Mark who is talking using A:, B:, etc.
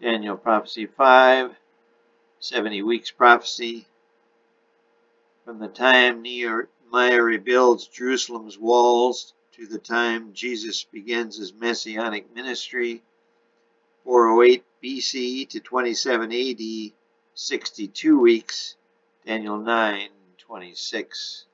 A: Daniel prophecy 5, 70 weeks prophecy. From the time Nehemiah rebuilds Jerusalem's walls to the time Jesus begins his messianic ministry, 408 BC to 27 AD, 62 weeks, Daniel 9, 26.